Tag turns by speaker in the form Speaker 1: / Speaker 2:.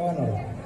Speaker 1: Todo en orden.